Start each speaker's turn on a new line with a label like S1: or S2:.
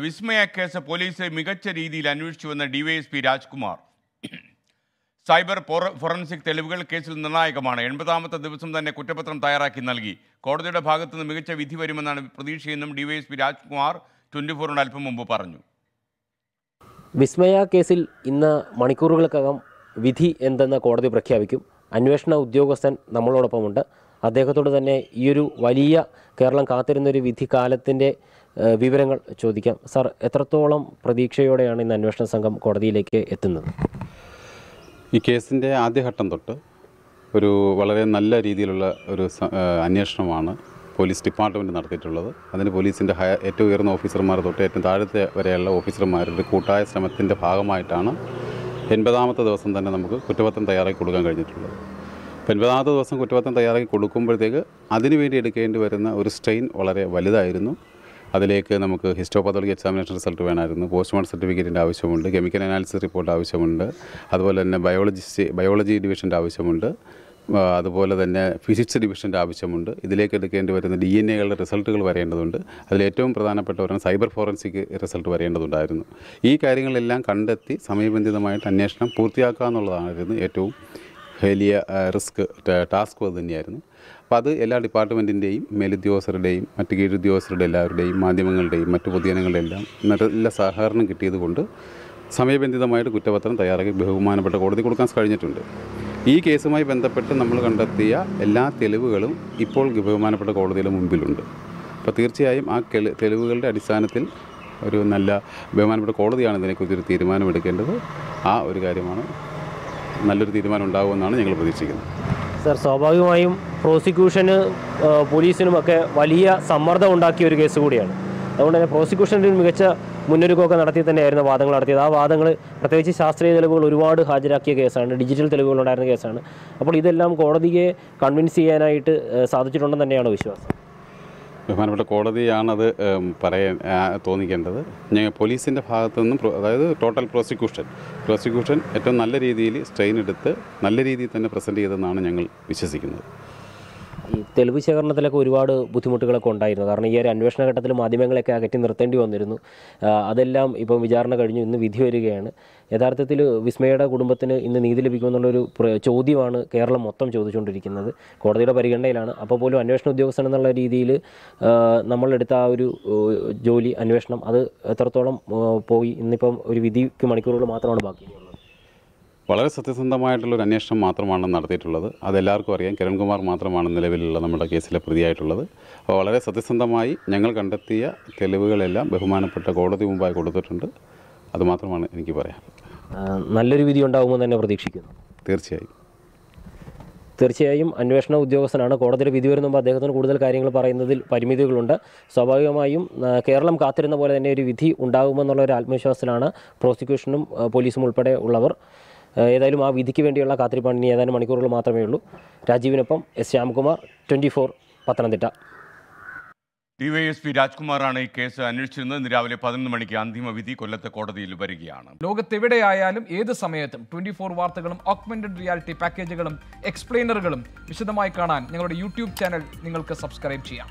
S1: വിസ്മയ case police മികച്ച രീതിയിൽ അന്വേഷിച്ചുവെന്ന ഡിവൈഎസ്പി രാജ്കുമാർ. സൈബർ ഫോറൻസിക് തെളിവുകൾ കേസിൽ നിർണായകമാണ്. എൺപതാമത്തെ ദിവസം തന്നെ കുറ്റപത്രം തയ്യാറാക്കി നൽകി. കോടതിയുടെ ഭാഗത്തുനിന്ന് മികച്ച വിധി വരുമെന്നാണ് പ്രതീക്ഷയെന്നും ഡിവൈഎസ്പി രാജ്കുമാർ ട്വന്റി ഫോറിന് അല്പം മുമ്പ് പറഞ്ഞു.
S2: വിസ്മയ കേസിൽ ഇന്ന് മണിക്കൂറുകൾക്കകം വിധി എന്തെന്ന് കോടതി പ്രഖ്യാപിക്കും. അന്വേഷണ ഉദ്യോഗസ്ഥൻ നമ്മളോടൊപ്പമുണ്ട്. അദ്ദേഹത്തോട് തന്നെ ഈയൊരു വലിയ കേരളം കാത്തിരുന്നൊരു വിധി കാലത്തിന്റെ വിവരങ്ങൾ ചോദിക്കാം. സാർ എത്രത്തോളം പ്രതീക്ഷയോടെയാണ് ഇന്ന് അന്വേഷണ സംഘം കോടതിയിലേക്ക് എത്തുന്നത്?
S3: ഈ കേസിന്റെ ആദ്യഘട്ടം തൊട്ട് ഒരു വളരെ നല്ല രീതിയിലുള്ള ഒരു അന്വേഷണമാണ് പോലീസ് ഡിപ്പാർട്ട്മെന്റ് നടത്തിയിട്ടുള്ളത്. അതിന് പോലീസിന്റെ ഹയ ഏറ്റവും ഉയർന്ന ഓഫീസർമാർ തൊട്ട് ഏറ്റവും താഴത്തെ വരെയുള്ള ഓഫീസർമാരുടെ കൂട്ടായ ശ്രമത്തിന്റെ ഭാഗമായിട്ടാണ് എൺപതാമത്തെ ദിവസം തന്നെ നമുക്ക് കുറ്റപത്രം തയ്യാറാക്കി കൊടുക്കാൻ കഴിഞ്ഞിട്ടുള്ളത്. അപ്പോൾ എൺപതാമത്തെ ദിവസം കുറ്റപത്രം തയ്യാറാക്കി കൊടുക്കുമ്പോഴത്തേക്ക് അതിനുവേണ്ടി എടുക്കേണ്ടി വരുന്ന ഒരു സ്ട്രെയിൻ വളരെ വലുതായിരുന്നു. അതിലേക്ക് നമുക്ക് ഹിസ്റ്റോപാത്തോളജി എക്സാമിനേഷൻ റിസൾട്ട് വേണമായിരുന്നു. പോസ്റ്റ്മോർട്ടം സർട്ടിഫിക്കറ്റിന്റെ ആവശ്യമുണ്ട്. കെമിക്കൽ അനാലിസിസ് റിപ്പോർട്ട് ആവശ്യമുണ്ട്. അതുപോലെ തന്നെ ബയോളജിസ്റ്റ് ബയോളജി ഡിവിഷന്റെ ആവശ്യമുണ്ട്. അതുപോലെ തന്നെ ഫിസിക്സ് ഡിവിഷന്റെ ആവശ്യമുണ്ട്. ഇതിലേക്ക് എടുക്കേണ്ടി വരുന്ന ഡി എൻ എകളുടെ റിസൾട്ടുകൾ വരേണ്ടതുണ്ട്. അതിലേറ്റവും പ്രധാനപ്പെട്ട ഒരെണ്ണം സൈബർ ഫോറൻസിക് റിസൾട്ട് വരേണ്ടതുണ്ടായിരുന്നു. ഈ കാര്യങ്ങളെല്ലാം കണ്ടെത്തി സമയബന്ധിതമായിട്ട് അന്വേഷണം പൂർത്തിയാക്കുക എന്നുള്ളതായിരുന്നു ഏറ്റവും വലിയ റിസ്ക് ടാസ്ക് അത് തന്നെയായിരുന്നു. അപ്പോൾ അത് എല്ലാ ഡിപ്പാർട്ട്മെന്റിന്റെയും മേലുദ്യോഗസ്ഥരുടെയും മറ്റ് കീഴുദ്യോഗസ്ഥരുടെ എല്ലാവരുടെയും മാധ്യമങ്ങളുടെയും മറ്റു പൊതുജനങ്ങളുടെ എല്ലാം നല്ല സഹകരണം കിട്ടിയത് കൊണ്ട് സമയബന്ധിതമായിട്ട് കുറ്റപത്രം തയ്യാറാക്കി ബഹുമാനപ്പെട്ട കോടതി കൊടുക്കാൻ കഴിഞ്ഞിട്ടുണ്ട്. ഈ കേസുമായി ബന്ധപ്പെട്ട് നമ്മൾ കണ്ടെത്തിയ എല്ലാ തെളിവുകളും ഇപ്പോൾ ബഹുമാനപ്പെട്ട കോടതിയുടെ മുമ്പിലുണ്ട് അപ്പോൾ തീർച്ചയായും ആ തെളിവുകളുടെ അടിസ്ഥാനത്തിൽ ഒരു നല്ല ബഹുമാനപ്പെട്ട കോടതിയാണ് ഇതിനെക്കുറിച്ച് ഒരു തീരുമാനമെടുക്കേണ്ടത്. ആ ഒരു കാര്യമാണ് നല്ലൊരു തീരുമാനം ഉണ്ടാകുമെന്നാണ് ഞങ്ങൾ പ്രതീക്ഷിക്കുന്നത്.
S2: സർ സ്വാഭാവികമായും പ്രോസിക്യൂഷന് പോലീസിനും പോലീസിനുമൊക്കെ വലിയ സമ്മർദ്ദം ഉണ്ടാക്കിയ ഒരു കേസ് കൂടിയാണ്. അതുകൊണ്ട് തന്നെ പ്രോസിക്യൂഷന്റെ ഒരു മികച്ച മുന്നൊരുക്കമൊക്കെ നടത്തി തന്നെയായിരുന്നു വാദങ്ങൾ നടത്തിയത്. ആ വാദങ്ങൾ പ്രത്യേകിച്ച് ശാസ്ത്രീയ തെളിവുകൾ ഒരുപാട് ഹാജരാക്കിയ കേസാണ് ഡിജിറ്റൽ തെളിവുകൾ ഉണ്ടായിരുന്ന കേസാണ്. അപ്പോൾ ഇതെല്ലാം കോടതിയെ കൺവിൻസ് ചെയ്യാനായിട്ട് സാധിച്ചിട്ടുണ്ടെന്ന് തന്നെയാണ് വിശ്വാസം.
S3: ബഹുമാനപ്പെട്ട കോടതിയാണത് പറയാൻ തോന്നിക്കേണ്ടത്. ഞങ്ങൾ പോലീസിന്റെ ഭാഗത്തു നിന്നും അതായത് ടോട്ടൽ പ്രോസിക്യൂഷൻ പ്രോസിക്യൂഷൻ ഏറ്റവും നല്ല രീതിയിൽ സ്ട്രെയിൻ എടുത്ത് നല്ല രീതിയിൽ തന്നെ പ്രസന്റ് ചെയ്തെന്നാണ് ഞങ്ങൾ വിശ്വസിക്കുന്നത്.
S2: ഈ തെളിവ് ശേഖരണത്തിലൊക്കെ ഒരുപാട് ബുദ്ധിമുട്ടുകളൊക്കെ ഉണ്ടായിരുന്നു. കാരണം ഈ ഒരു അന്വേഷണ ഘട്ടത്തിൽ മാധ്യമങ്ങളെയൊക്കെ അകറ്റി നിർത്തേണ്ടി വന്നിരുന്നു. അതെല്ലാം ഇപ്പം വിചാരണ കഴിഞ്ഞു ഇന്ന് വിധി വരികയാണ്. യഥാർത്ഥത്തിൽ വിസ്മയുടെ കുടുംബത്തിന് ഇന്ന് നീതി ലഭിക്കുമെന്നുള്ളൊരു ചോദ്യമാണ് കേരളം മൊത്തം ചോദിച്ചുകൊണ്ടിരിക്കുന്നത്. കോടതിയുടെ പരിഗണനയിലാണ്. അപ്പോൾ പോലും അന്വേഷണ ഉദ്യോഗസ്ഥൻ എന്നുള്ള രീതിയിൽ നമ്മളെടുത്ത ആ ഒരു ജോലി അന്വേഷണം അത് എത്രത്തോളം പോയി ഇന്നിപ്പം ഒരു വിധിക്ക് മണിക്കൂറുകൾ മാത്രമാണ് ബാക്കി
S3: വളരെ സത്യസന്ധമായിട്ടുള്ള ഒരു അന്വേഷണം മാത്രമാണ് നടത്തിയിട്ടുള്ളത്. അതെല്ലാവർക്കും അറിയാം. കിരൺകുമാർ മാത്രമാണ് നിലവിലുള്ള നമ്മുടെ കേസിലെ പ്രതിയായിട്ടുള്ളത്. അപ്പോൾ വളരെ സത്യസന്ധമായി ഞങ്ങൾ കണ്ടെത്തിയ തെളിവുകളെല്ലാം ബഹുമാനപ്പെട്ട കോടതി മുമ്പായി കൊടുത്തിട്ടുണ്ട്. അതുമാത്രമാണ് എനിക്ക് പറയാൻ.
S2: നല്ലൊരു വിധി ഉണ്ടാകുമെന്ന് തന്നെ പ്രതീക്ഷിക്കുന്നു.
S3: തീർച്ചയായും.
S2: തീർച്ചയായും അന്വേഷണ ഉദ്യോഗസ്ഥനാണ് കോടതിയിൽ വിധി വരുന്ന മുമ്പ് അദ്ദേഹത്തിന് കൂടുതൽ കാര്യങ്ങൾ പറയുന്നതിൽ പരിമിതികളുണ്ട്. സ്വാഭാവികമായും കേരളം കാത്തിരുന്ന പോലെ തന്നെ ഒരു വിധി ഉണ്ടാകുമെന്നുള്ള ഒരു ആത്മവിശ്വാസത്തിലാണ് പ്രോസിക്യൂഷനും പോലീസും ഉൾപ്പെടെ ഉള്ളവർ. ഏതായാലും ആ വിധിക്ക് വേണ്ടിയുള്ള കാത്തിരിപ്പാണ് ഇനി ഏതാനും മണിക്കൂറുകൾ മാത്രമേ ഉള്ളൂ. രാജീവിനൊപ്പം S Shyamkumar twenty four Pathanamthitta.
S1: DYSP രാജ്കുമാറാണ് ഈ കേസ് അന്വേഷിച്ചിരുന്നത്. ഇന്ന് രാവിലെ പതിനൊന്ന് മണിക്ക് അന്തിമ വിധി കൊല്ലത്തെ കോടതിയിൽ വരികയാണ്.
S4: ലോകത്തെവിടെയായാലും ഏത് സമയത്തും ട്വന്റി ഫോർ വാർത്തകളും ഓഗ്മെന്റഡ് റിയാലിറ്റി പാക്കേജുകളും എക്സ്പ്ലെയിനറുകളും വിശദമായി കാണാൻ ഞങ്ങളുടെ യൂട്യൂബ് ചാനൽ നിങ്ങൾക്ക് സബ്സ്ക്രൈബ് ചെയ്യാം.